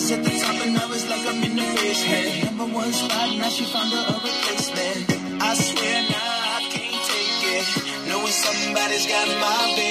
was at the top and I was like I'm in the basement. Number one spot, now she found her a replacement. I swear now nah, I can't take it. Knowing somebody's got my baby.